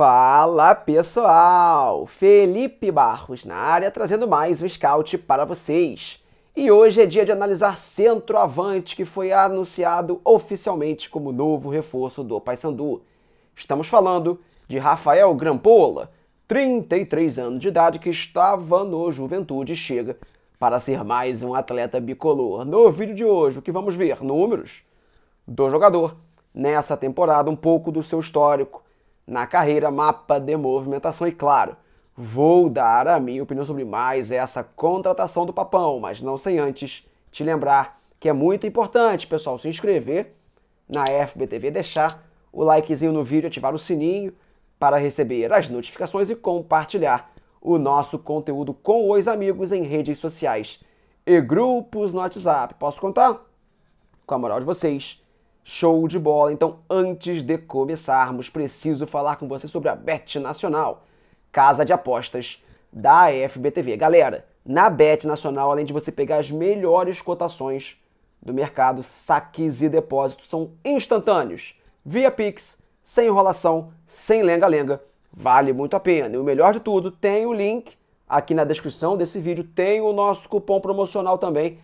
Fala pessoal! Felipe Barros na área trazendo mais um scout para vocês. E hoje é dia de analisar centroavante que foi anunciado oficialmente como novo reforço do Paysandu. Estamos falando de Rafael Grampola, 33 anos de idade que estava no Juventude chega para ser mais um atleta bicolor. No vídeo de hoje, o que vamos ver? Números do jogador nessa temporada, um pouco do seu histórico na carreira, mapa de movimentação e, claro, vou dar a minha opinião sobre mais essa contratação do Papão, mas não sem antes te lembrar que é muito importante, pessoal, se inscrever na FBTV, deixar o likezinho no vídeo, ativar o sininho para receber as notificações e compartilhar o nosso conteúdo com os amigos em redes sociais e grupos no WhatsApp. Posso contar? Com a moral de vocês Show de bola! Então, antes de começarmos, preciso falar com você sobre a Bet Nacional, casa de apostas da FBTV. Galera, na Bet Nacional, além de você pegar as melhores cotações do mercado, saques e depósitos são instantâneos, via Pix, sem enrolação, sem lenga-lenga. Vale muito a pena. E o melhor de tudo, tem o link aqui na descrição desse vídeo, tem o nosso cupom promocional também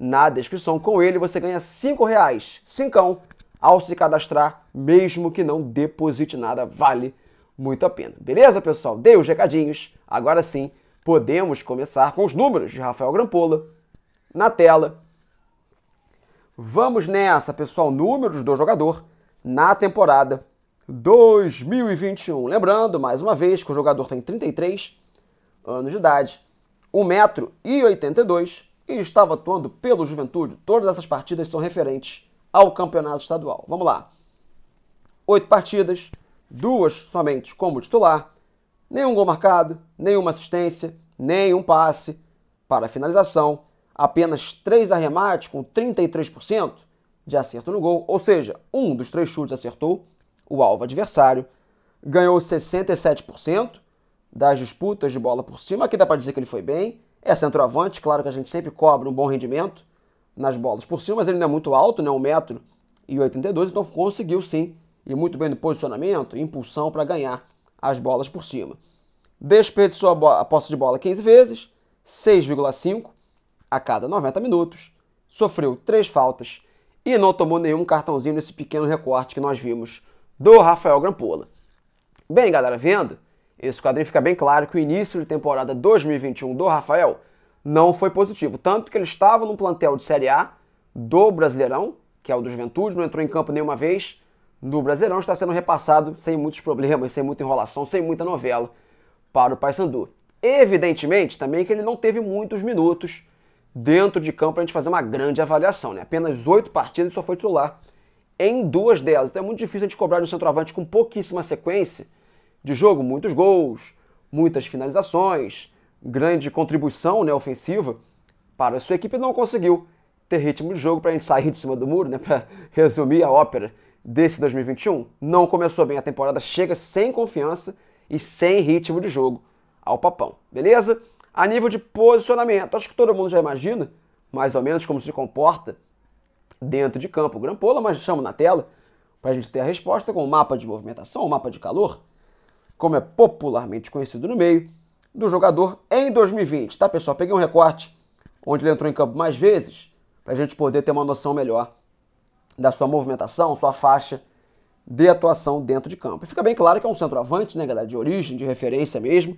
na descrição. Com ele você ganha 5 reais, cincão, ao se cadastrar, mesmo que não deposite nada, vale muito a pena. Beleza, pessoal? Dei os recadinhos. Agora sim, podemos começar com os números de Rafael Grampola na tela. Vamos nessa, pessoal, números do jogador na temporada 2021. Lembrando, mais uma vez, que o jogador tem 33 anos de idade, 1,82m, e estava atuando pelo Juventude. Todas essas partidas são referentes ao campeonato estadual. Vamos lá. Oito partidas, duas somente como titular, nenhum gol marcado, nenhuma assistência, nenhum passe para finalização, apenas três arremates com 33% de acerto no gol, ou seja, um dos três chutes acertou o alvo adversário, ganhou 67% das disputas de bola por cima, aqui dá para dizer que ele foi bem, é centroavante, claro que a gente sempre cobra um bom rendimento nas bolas por cima, mas ele não é muito alto, né? 1,82m, então conseguiu sim ir muito bem no posicionamento e impulsão para ganhar as bolas por cima. Desperdiçou a, a posse de bola 15 vezes, 6,5 a cada 90 minutos, sofreu três faltas e não tomou nenhum cartãozinho nesse pequeno recorte que nós vimos do Rafael Grampola. Bem, galera, vendo? Esse quadrinho fica bem claro que o início de temporada 2021 do Rafael não foi positivo. Tanto que ele estava no plantel de Série A do Brasileirão, que é o do Juventude, não entrou em campo nenhuma vez no Brasileirão, está sendo repassado sem muitos problemas, sem muita enrolação, sem muita novela para o Paysandu. Evidentemente, também que ele não teve muitos minutos dentro de campo para a gente fazer uma grande avaliação. Né? Apenas oito partidas e só foi titular em duas delas. Então é muito difícil a gente cobrar um centroavante com pouquíssima sequência de jogo, muitos gols, muitas finalizações, grande contribuição né, ofensiva para a sua equipe não conseguiu ter ritmo de jogo para a gente sair de cima do muro, né, para resumir a ópera desse 2021. Não começou bem a temporada, chega sem confiança e sem ritmo de jogo ao papão, beleza? A nível de posicionamento, acho que todo mundo já imagina mais ou menos como se comporta dentro de campo o Grampola, mas chamo na tela para a gente ter a resposta com o mapa de movimentação, o mapa de calor como é popularmente conhecido no meio, do jogador em 2020, tá pessoal? Peguei um recorte onde ele entrou em campo mais vezes, para a gente poder ter uma noção melhor da sua movimentação, sua faixa de atuação dentro de campo. E fica bem claro que é um centroavante, né, galera, de origem, de referência mesmo.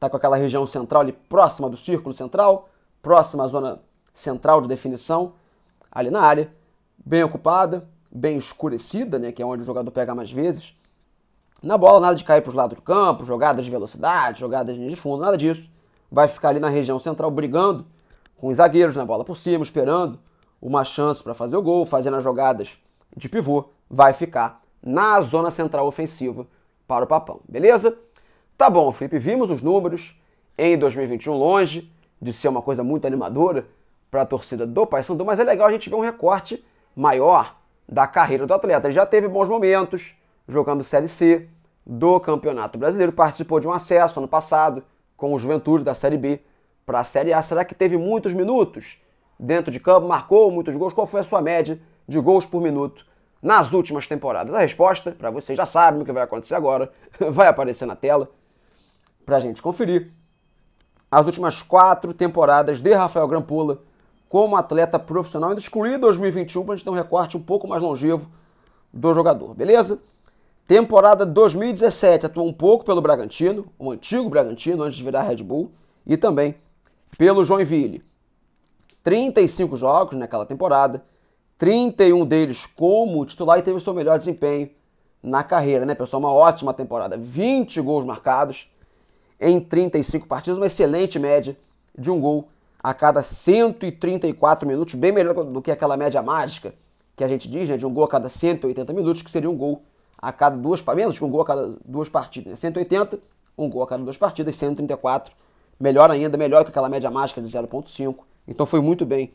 Tá com aquela região central ali próxima do círculo central, próxima à zona central de definição, ali na área, bem ocupada, bem escurecida, né, que é onde o jogador pega mais vezes. Na bola, nada de cair para os lados do campo, jogadas de velocidade, jogadas de fundo, nada disso. Vai ficar ali na região central brigando com os zagueiros na bola por cima, esperando uma chance para fazer o gol, fazendo as jogadas de pivô. Vai ficar na zona central ofensiva para o Papão, beleza? Tá bom, Felipe, vimos os números em 2021, longe de ser uma coisa muito animadora para a torcida do Paysandu, mas é legal a gente ver um recorte maior da carreira do atleta. Ele já teve bons momentos jogando Série C, do Campeonato Brasileiro, participou de um acesso ano passado com o Juventude da Série B para a Série A. Será que teve muitos minutos dentro de campo? Marcou muitos gols? Qual foi a sua média de gols por minuto nas últimas temporadas? A resposta, para vocês já sabem o que vai acontecer agora, vai aparecer na tela para a gente conferir. As últimas quatro temporadas de Rafael Grampola como atleta profissional, ainda excluir 2021 para a gente ter um recorte um pouco mais longevo do jogador, beleza? Temporada 2017 atuou um pouco pelo Bragantino, o antigo Bragantino, antes de virar Red Bull, e também pelo Joinville. 35 jogos naquela temporada, 31 deles como titular e teve o seu melhor desempenho na carreira, né, pessoal? Uma ótima temporada. 20 gols marcados em 35 partidas, uma excelente média de um gol a cada 134 minutos, bem melhor do que aquela média mágica que a gente diz, né, de um gol a cada 180 minutos, que seria um gol a cada duas, menos que um gol a cada duas partidas. Né? 180, um gol a cada duas partidas, 134, melhor ainda, melhor que aquela média mágica de 0.5. Então foi muito bem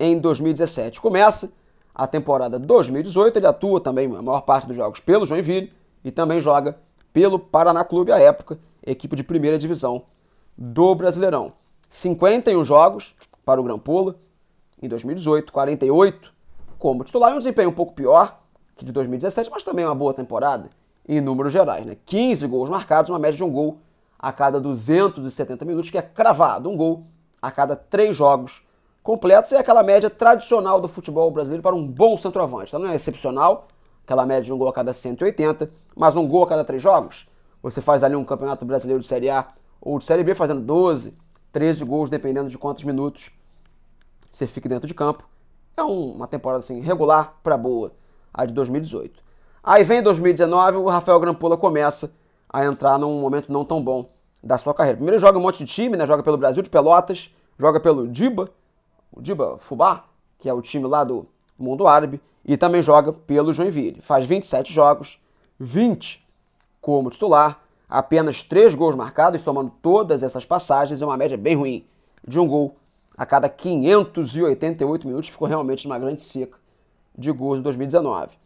em 2017. Começa a temporada 2018, ele atua também a maior parte dos jogos pelo Joinville e também joga pelo Paraná Clube à época, equipe de primeira divisão do Brasileirão. 51 jogos para o Grampola em 2018, 48 como titular, um desempenho um pouco pior que de 2017, mas também uma boa temporada em números gerais, né? 15 gols marcados, uma média de um gol a cada 270 minutos, que é cravado, um gol a cada três jogos completos, é aquela média tradicional do futebol brasileiro para um bom centroavante. Então não é excepcional, aquela média de um gol a cada 180, mas um gol a cada três jogos. Você faz ali um campeonato brasileiro de Série A ou de Série B fazendo 12, 13 gols, dependendo de quantos minutos você fica dentro de campo. É uma temporada assim regular para boa, a de 2018. Aí vem 2019, o Rafael Grampola começa a entrar num momento não tão bom da sua carreira. Primeiro joga um monte de time, né? Joga pelo Brasil de Pelotas, joga pelo Diba, o Diba Fubá, que é o time lá do mundo árabe, e também joga pelo Joinville. Faz 27 jogos, 20 como titular, apenas 3 gols marcados, somando todas essas passagens, é uma média bem ruim de um gol a cada 588 minutos. Ficou realmente uma grande seca de gols em 2019.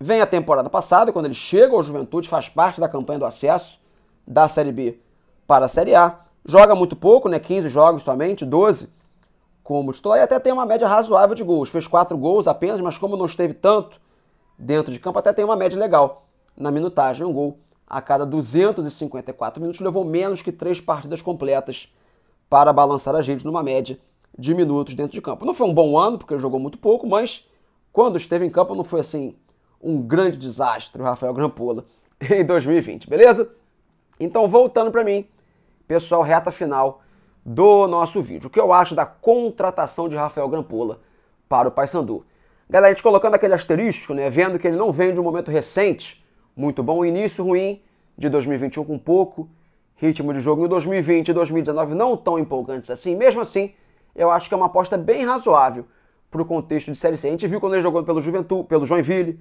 Vem a temporada passada, quando ele chega ao Juventude, faz parte da campanha do acesso da Série B para a Série A. Joga muito pouco, né? 15 jogos somente, 12 como titular e até tem uma média razoável de gols. Fez 4 gols apenas, mas como não esteve tanto dentro de campo, até tem uma média legal na minutagem. Um gol a cada 254 minutos, levou menos que 3 partidas completas para balançar a gente numa média de minutos dentro de campo. Não foi um bom ano, porque ele jogou muito pouco, mas quando esteve em campo não foi assim um grande desastre o Rafael Grampola em 2020, beleza? Então, voltando para mim, pessoal, reta final do nosso vídeo. O que eu acho da contratação de Rafael Grampola para o Paysandu? Galera, a gente colocando aquele asterisco, né, vendo que ele não vem de um momento recente, muito bom, início ruim de 2021 com pouco ritmo de jogo, em 2020 e 2019 não tão empolgantes assim, mesmo assim, eu acho que é uma aposta bem razoável para o contexto de Série C. A gente viu quando ele jogou pelo Juventude, pelo Joinville,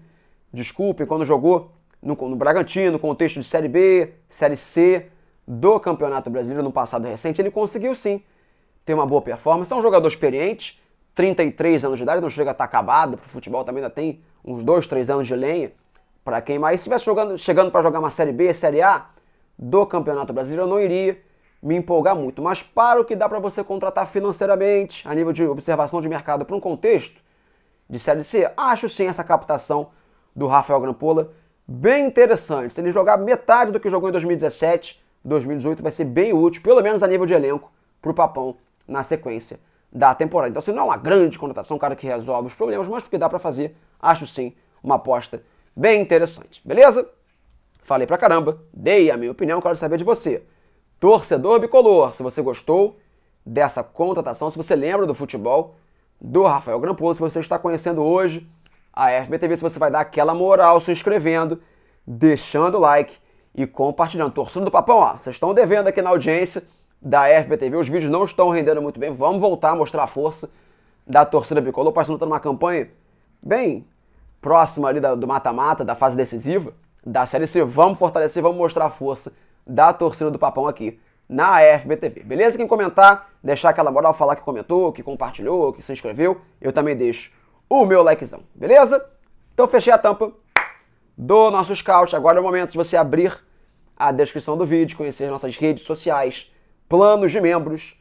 desculpem, quando jogou no, no Bragantino, contexto de Série B, Série C do Campeonato Brasileiro no passado recente, ele conseguiu sim ter uma boa performance. É um jogador experiente, 33 anos de idade, não chega a estar acabado o futebol, também ainda tem uns 2, 3 anos de lenha para queimar. E se estivesse jogando, chegando para jogar uma Série B, Série A do Campeonato Brasileiro, eu não iria me empolgar muito. Mas para o que dá para você contratar financeiramente, a nível de observação de mercado para um contexto de Série C, acho sim essa captação do Rafael Grampola bem interessante. Se ele jogar metade do que jogou em 2017, 2018 vai ser bem útil, pelo menos a nível de elenco, para o Papão na sequência da temporada. Então, assim, não é uma grande contratação, um cara que resolve os problemas, mas porque dá para fazer, acho sim, uma aposta bem interessante. Beleza? Falei pra caramba, dei a minha opinião, quero saber de você. Torcedor bicolor, se você gostou dessa contratação, se você lembra do futebol do Rafael Gramposo, se você está conhecendo hoje a FBTV, se você vai dar aquela moral se inscrevendo, deixando o like e compartilhando. Torcendo do Papão, ó, vocês estão devendo aqui na audiência da FBTV, os vídeos não estão rendendo muito bem, vamos voltar a mostrar a força da torcida bicolor, passando numa campanha bem próxima ali do mata-mata, da fase decisiva da Série C. Vamos fortalecer, vamos mostrar a força da torcida do Papão aqui na FBTV. Beleza? Quem comentar, deixar aquela moral, falar que comentou, que compartilhou, que se inscreveu, eu também deixo o meu likezão. Beleza? Então fechei a tampa do nosso scout. Agora é o momento de você abrir a descrição do vídeo, conhecer as nossas redes sociais, planos de membros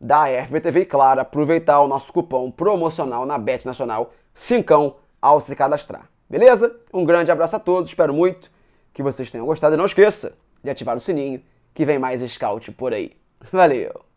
da FBTV e, claro, aproveitar o nosso cupom promocional na Bet Nacional, cincão ao se cadastrar. Beleza? Um grande abraço a todos, espero muito que vocês tenham gostado e não esqueça de ativar o sininho que vem mais scout por aí. Valeu!